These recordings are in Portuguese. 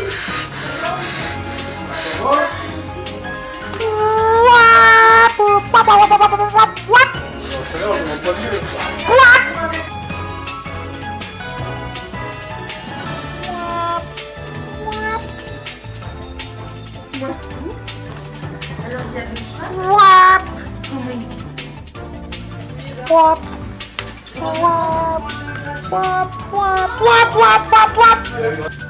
Wap! Wap! Wap! Wap! Wap! Wap! Wap! Wap!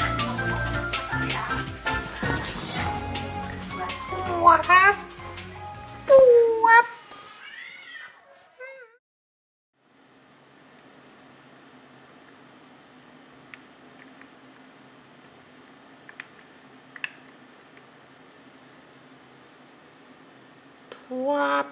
วจครับตวจทวบ